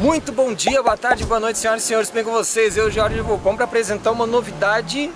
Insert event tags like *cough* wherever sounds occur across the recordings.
Muito bom dia, boa tarde, boa noite, senhoras e senhores, bem com vocês? Eu, Jorge Vulcão, para apresentar uma novidade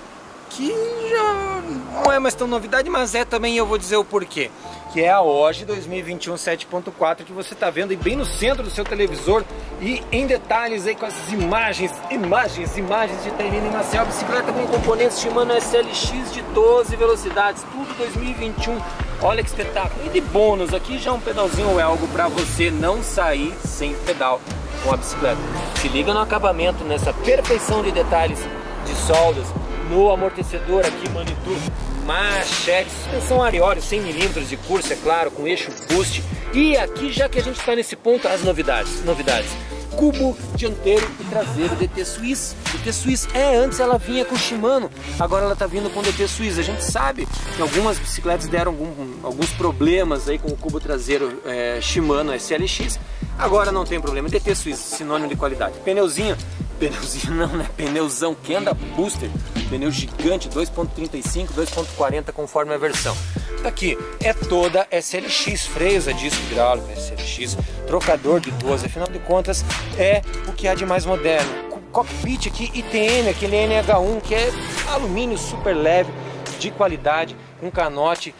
que já não é mais tão novidade, mas é também, eu vou dizer o porquê. Que é a OGE 2021 7.4 que você está vendo aí bem no centro do seu televisor e em detalhes aí com essas imagens, imagens, imagens de Tairina Marcel, bicicleta com componentes Shimano SLX de 12 velocidades, tudo 2021 Olha que espetáculo! E de bônus aqui já um pedalzinho Elgo para você não sair sem pedal com a bicicleta. Se liga no acabamento, nessa perfeição de detalhes de soldas, no amortecedor aqui Manitou, machete, suspensão Ariori 100mm de curso, é claro, com eixo boost. E aqui, já que a gente está nesse ponto, as novidades. Novidades cubo dianteiro e traseiro DT Swiss. DT Swiss é, antes ela vinha com Shimano, agora ela está vindo com DT Swiss. A gente sabe que algumas bicicletas deram algum, alguns problemas aí com o cubo traseiro é, Shimano SLX, agora não tem problema. DT Swiss, sinônimo de qualidade. Pneuzinho, pneuzinho não, né? Pneuzão Kenda Booster, pneu gigante 2.35, 2.40 conforme a versão. Tá aqui, é toda SLX, freios a disco hidráulico SLX, trocador de 12, afinal de contas é o que há de mais moderno. Cockpit aqui ITM, aquele NH1 que é alumínio super leve, de qualidade, com canote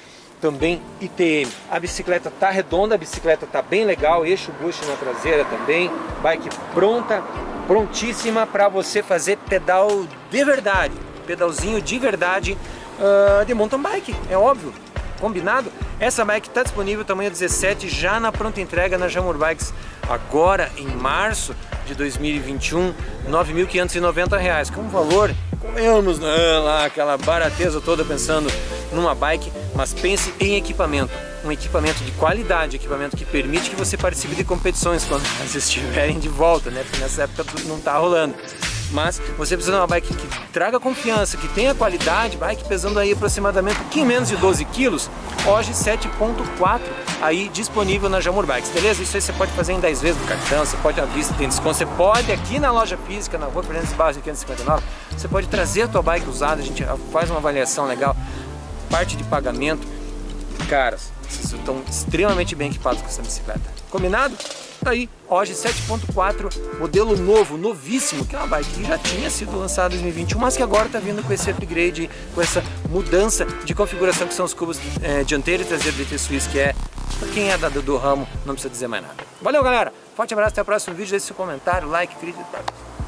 também ITM. A bicicleta tá redonda, a bicicleta tá bem legal, eixo bush na traseira também, bike pronta, prontíssima para você fazer pedal de verdade, pedalzinho de verdade uh, de mountain bike, é óbvio. Combinado? Essa bike está disponível tamanho 17 já na pronta entrega na Jamur Bikes agora em março de 2021, R$ 9.590, que é um valor, comemos né, lá aquela barateza toda pensando numa bike, mas pense em equipamento, um equipamento de qualidade, equipamento que permite que você participe de competições quando *laughs* elas estiverem de volta, né? Porque nessa época não está rolando mas você precisa de uma bike que traga confiança, que tenha qualidade, bike pesando aí aproximadamente um menos de 12 quilos, hoje 7.4 aí disponível na Jamur Bikes, beleza? Isso aí você pode fazer em 10 vezes no cartão, você pode à vista, tem desconto, você pode aqui na loja física, na rua Fernandes Barros 559, você pode trazer a tua bike usada, a gente faz uma avaliação legal, parte de pagamento, caras, vocês estão extremamente bem equipados com essa bicicleta, combinado? Tá aí, hoje 7.4, modelo novo, novíssimo, que é uma bike que já tinha sido lançada em 2021, mas que agora está vindo com esse upgrade, com essa mudança de configuração que são os cubos é, dianteiro e traseiro DT Swiss, que é, para quem é da, do ramo, não precisa dizer mais nada. Valeu galera, forte abraço, até o próximo vídeo, deixe seu comentário, like, crítica,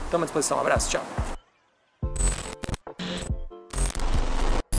estamos à disposição, um abraço, tchau.